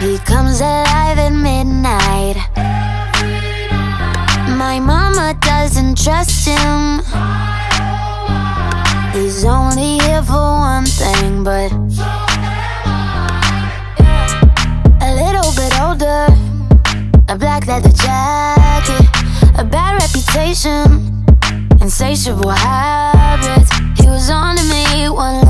He comes alive at midnight. My mama doesn't trust him. He's only here for one thing, but a little bit older. A black leather jacket, a bad reputation, insatiable habits. He was on to me, one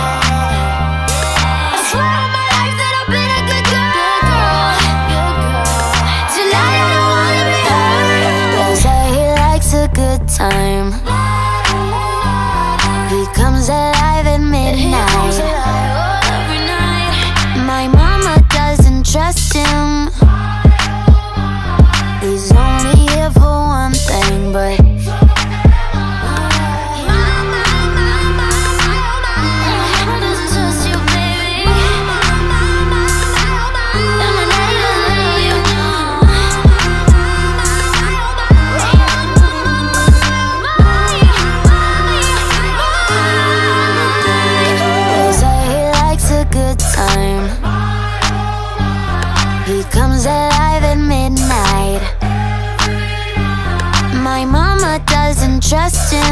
Time. He comes alive at midnight. Alive at midnight. My mama doesn't trust him.